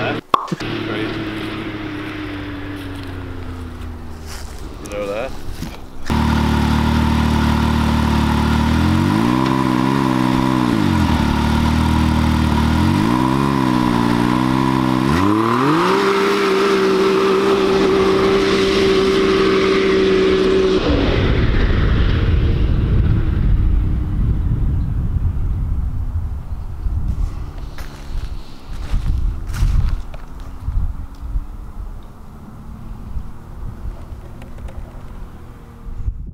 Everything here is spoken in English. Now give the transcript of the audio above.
Oh, crazy. That.